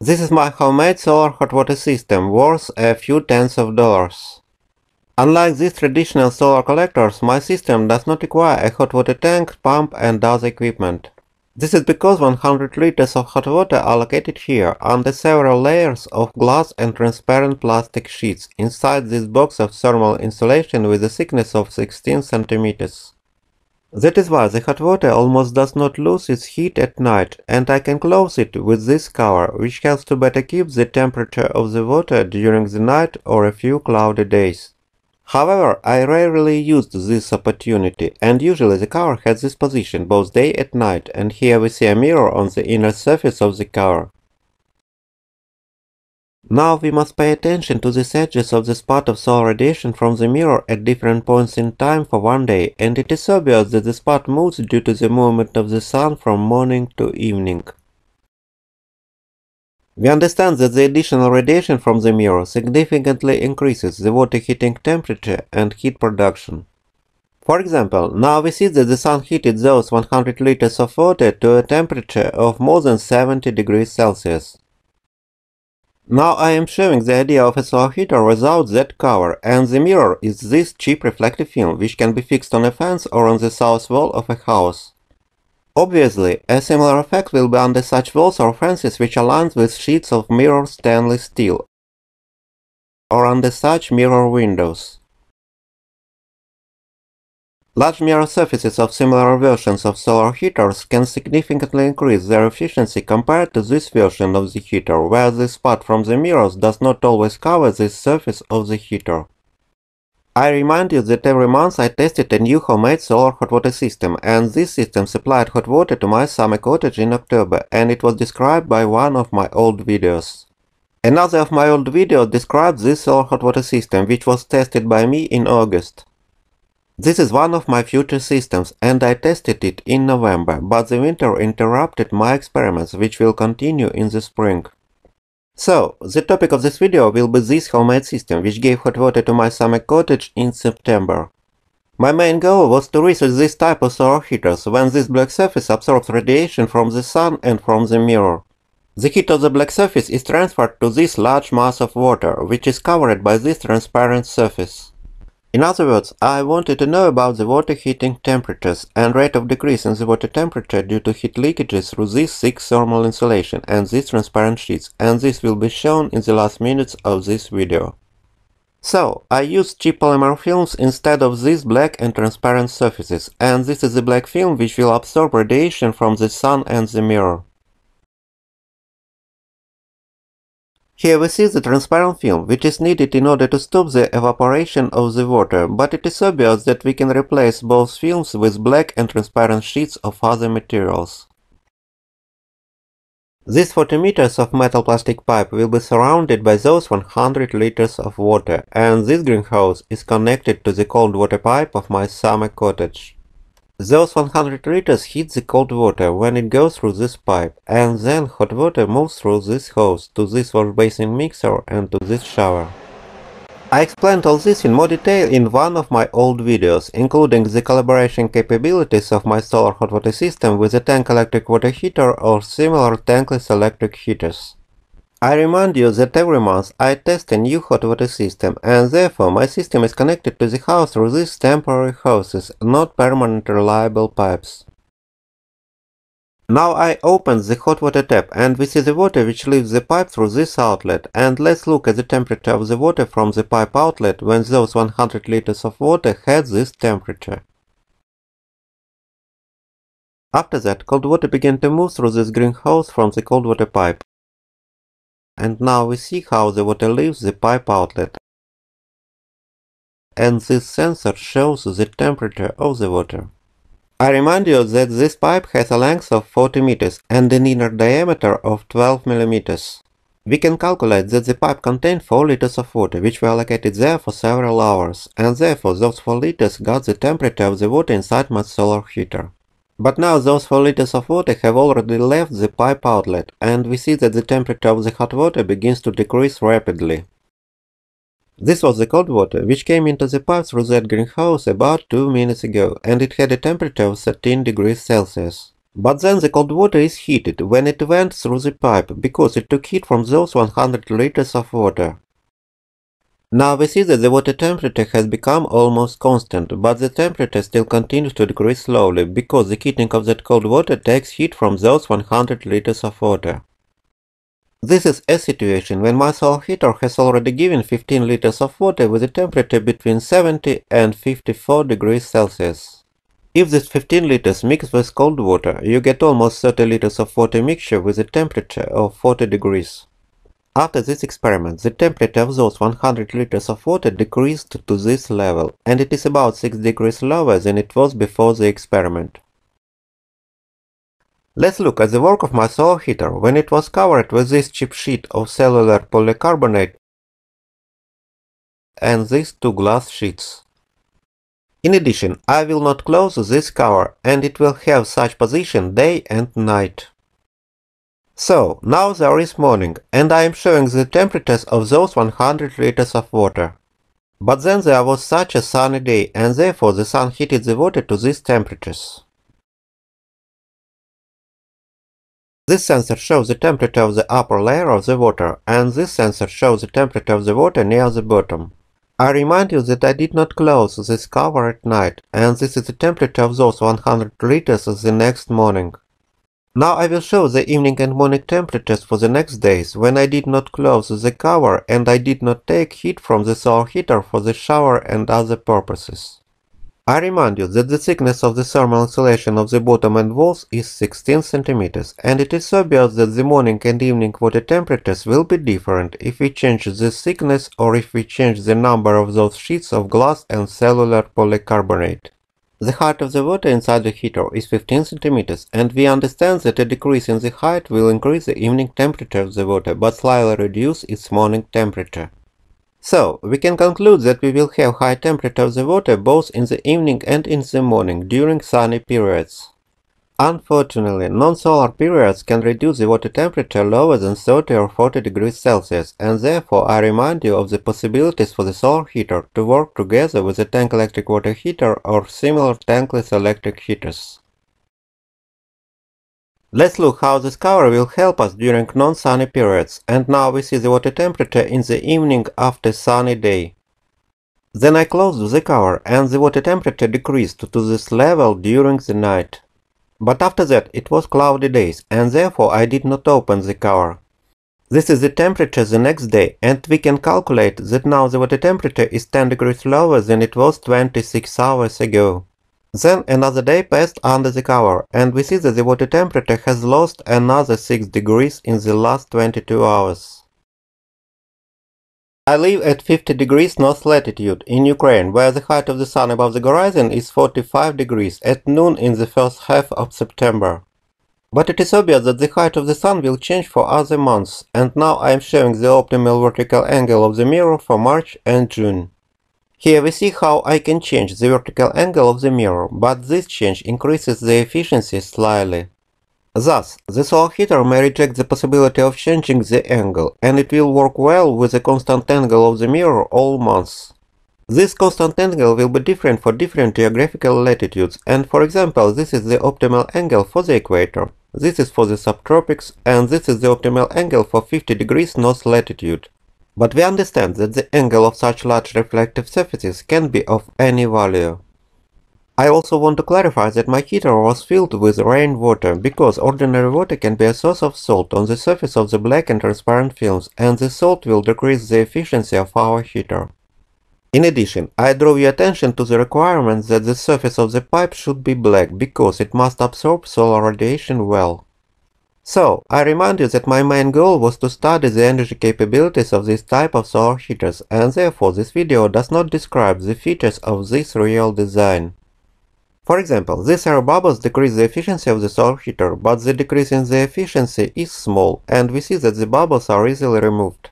This is my homemade solar hot water system worth a few tens of dollars. Unlike these traditional solar collectors, my system does not require a hot water tank, pump and other equipment. This is because 100 liters of hot water are located here, under several layers of glass and transparent plastic sheets, inside this box of thermal insulation with a thickness of 16 centimeters. That is why the hot water almost does not lose its heat at night, and I can close it with this cover, which helps to better keep the temperature of the water during the night or a few cloudy days. However, I rarely used this opportunity, and usually the cover has this position both day and night, and here we see a mirror on the inner surface of the cover. Now we must pay attention to the edges of the spot of solar radiation from the mirror at different points in time for one day, and it is obvious that the spot moves due to the movement of the sun from morning to evening. We understand that the additional radiation from the mirror significantly increases the water heating temperature and heat production. For example, now we see that the sun heated those 100 liters of water to a temperature of more than 70 degrees Celsius. Now I am showing the idea of a solar heater without that cover, and the mirror is this cheap reflective film which can be fixed on a fence or on the south wall of a house. Obviously, a similar effect will be under such walls or fences which are lined with sheets of mirror stainless steel, or under such mirror windows. Large mirror surfaces of similar versions of solar heaters can significantly increase their efficiency compared to this version of the heater, where the spot from the mirrors does not always cover the surface of the heater. I remind you that every month I tested a new homemade solar hot water system, and this system supplied hot water to my summer cottage in October, and it was described by one of my old videos. Another of my old videos described this solar hot water system, which was tested by me in August. This is one of my future systems, and I tested it in November, but the winter interrupted my experiments, which will continue in the spring. So, the topic of this video will be this homemade system, which gave hot water to my summer cottage in September. My main goal was to research this type of solar heaters when this black surface absorbs radiation from the sun and from the mirror. The heat of the black surface is transferred to this large mass of water, which is covered by this transparent surface. In other words, I wanted to know about the water heating temperatures and rate of decrease in the water temperature due to heat leakages through this thick thermal insulation and these transparent sheets, and this will be shown in the last minutes of this video. So, I used cheap polymer films instead of these black and transparent surfaces, and this is the black film which will absorb radiation from the sun and the mirror. Here we see the transparent film, which is needed in order to stop the evaporation of the water, but it is obvious that we can replace both films with black and transparent sheets of other materials. These 40 meters of metal plastic pipe will be surrounded by those 100 liters of water, and this greenhouse is connected to the cold water pipe of my summer cottage. Those 100 liters heat the cold water when it goes through this pipe, and then hot water moves through this hose to this wash basin mixer and to this shower. I explained all this in more detail in one of my old videos, including the collaboration capabilities of my solar hot water system with a tank electric water heater or similar tankless electric heaters. I remind you that every month I test a new hot water system, and therefore my system is connected to the house through these temporary hoses, not permanent reliable pipes. Now I open the hot water tap and we see the water which leaves the pipe through this outlet and let's look at the temperature of the water from the pipe outlet when those 100 liters of water had this temperature. After that, cold water began to move through this green hose from the cold water pipe and now we see how the water leaves the pipe outlet. And this sensor shows the temperature of the water. I remind you that this pipe has a length of 40 meters and an inner diameter of 12 millimeters. We can calculate that the pipe contained 4 liters of water, which were located there for several hours, and therefore those 4 liters got the temperature of the water inside my solar heater. But now those 4 liters of water have already left the pipe outlet, and we see that the temperature of the hot water begins to decrease rapidly. This was the cold water, which came into the pipe through that greenhouse about 2 minutes ago, and it had a temperature of 13 degrees Celsius. But then the cold water is heated when it went through the pipe because it took heat from those 100 liters of water. Now we see that the water temperature has become almost constant, but the temperature still continues to decrease slowly because the heating of that cold water takes heat from those 100 liters of water. This is a situation when my solar heater has already given 15 liters of water with a temperature between 70 and 54 degrees Celsius. If this 15 liters mix with cold water, you get almost 30 liters of water mixture with a temperature of 40 degrees. After this experiment, the temperature of those 100 liters of water decreased to this level, and it is about 6 degrees lower than it was before the experiment. Let's look at the work of my solar heater when it was covered with this cheap sheet of cellular polycarbonate and these two glass sheets. In addition, I will not close this cover and it will have such position day and night. So, now there is morning, and I am showing the temperatures of those 100 liters of water. But then there was such a sunny day, and therefore the sun heated the water to these temperatures. This sensor shows the temperature of the upper layer of the water, and this sensor shows the temperature of the water near the bottom. I remind you that I did not close this cover at night, and this is the temperature of those 100 liters the next morning. Now I will show the evening and morning temperatures for the next days when I did not close the cover and I did not take heat from the solar heater for the shower and other purposes. I remind you that the thickness of the thermal insulation of the bottom and walls is 16 cm and it is obvious that the morning and evening water temperatures will be different if we change the thickness or if we change the number of those sheets of glass and cellular polycarbonate. The height of the water inside the heater is 15 cm, and we understand that a decrease in the height will increase the evening temperature of the water, but slightly reduce its morning temperature. So, we can conclude that we will have high temperature of the water both in the evening and in the morning during sunny periods. Unfortunately, non-solar periods can reduce the water temperature lower than 30 or 40 degrees Celsius, and therefore I remind you of the possibilities for the solar heater to work together with a tank electric water heater or similar tankless electric heaters. Let's look how this cover will help us during non-sunny periods, and now we see the water temperature in the evening after sunny day. Then I closed the cover and the water temperature decreased to this level during the night. But after that it was cloudy days, and therefore I did not open the cover. This is the temperature the next day, and we can calculate that now the water temperature is 10 degrees lower than it was 26 hours ago. Then another day passed under the cover, and we see that the water temperature has lost another 6 degrees in the last 22 hours. I live at 50 degrees north latitude in Ukraine, where the height of the sun above the horizon is 45 degrees at noon in the first half of September. But it is obvious that the height of the sun will change for other months, and now I am showing the optimal vertical angle of the mirror for March and June. Here we see how I can change the vertical angle of the mirror, but this change increases the efficiency slightly. Thus, the solar heater may reject the possibility of changing the angle, and it will work well with the constant angle of the mirror all months. This constant angle will be different for different geographical latitudes, and for example, this is the optimal angle for the equator, this is for the subtropics, and this is the optimal angle for 50 degrees north latitude. But we understand that the angle of such large reflective surfaces can be of any value. I also want to clarify that my heater was filled with rainwater, because ordinary water can be a source of salt on the surface of the black and transparent films, and the salt will decrease the efficiency of our heater. In addition, I draw your attention to the requirement that the surface of the pipe should be black, because it must absorb solar radiation well. So, I remind you that my main goal was to study the energy capabilities of this type of solar heaters, and therefore this video does not describe the features of this real design. For example, these air bubbles decrease the efficiency of the solar heater, but the decrease in the efficiency is small, and we see that the bubbles are easily removed.